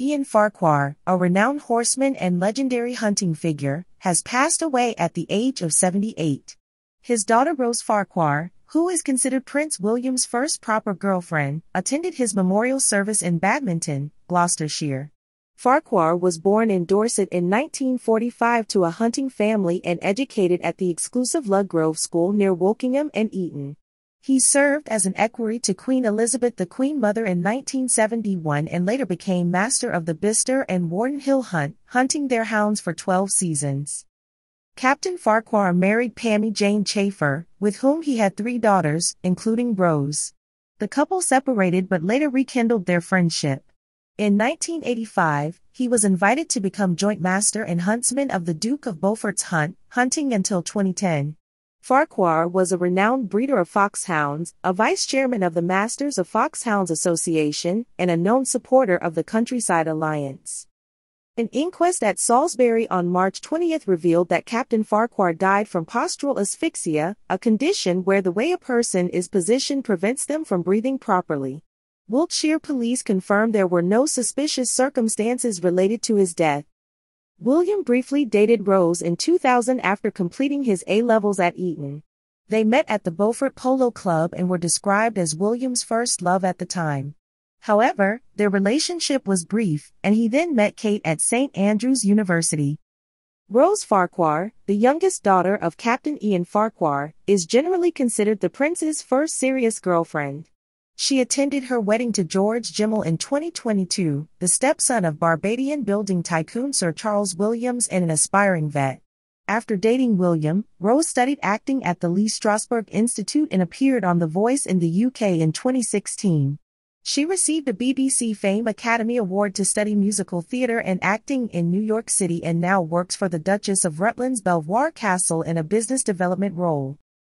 Ian Farquhar, a renowned horseman and legendary hunting figure, has passed away at the age of 78. His daughter Rose Farquhar, who is considered Prince William's first proper girlfriend, attended his memorial service in Badminton, Gloucestershire. Farquhar was born in Dorset in 1945 to a hunting family and educated at the exclusive Ludgrove School near Wokingham and Eton. He served as an equerry to Queen Elizabeth the Queen Mother in 1971 and later became master of the Bicester and Warden Hill Hunt, hunting their hounds for 12 seasons. Captain Farquhar married Pammie Jane Chafer, with whom he had three daughters, including Rose. The couple separated but later rekindled their friendship. In 1985, he was invited to become joint master and huntsman of the Duke of Beaufort's hunt, hunting until 2010. Farquhar was a renowned breeder of foxhounds, a vice chairman of the Masters of Foxhounds Association, and a known supporter of the Countryside Alliance. An inquest at Salisbury on March 20 revealed that Captain Farquhar died from postural asphyxia, a condition where the way a person is positioned prevents them from breathing properly. Wiltshire police confirmed there were no suspicious circumstances related to his death. William briefly dated Rose in 2000 after completing his A-levels at Eton. They met at the Beaufort Polo Club and were described as William's first love at the time. However, their relationship was brief, and he then met Kate at St. Andrews University. Rose Farquhar, the youngest daughter of Captain Ian Farquhar, is generally considered the prince's first serious girlfriend. She attended her wedding to George Gemmell in 2022, the stepson of Barbadian building tycoon Sir Charles Williams and an aspiring vet. After dating William, Rose studied acting at the Lee Strasberg Institute and appeared on The Voice in the UK in 2016. She received a BBC Fame Academy Award to study musical theatre and acting in New York City and now works for the Duchess of Rutland's Belvoir Castle in a business development role.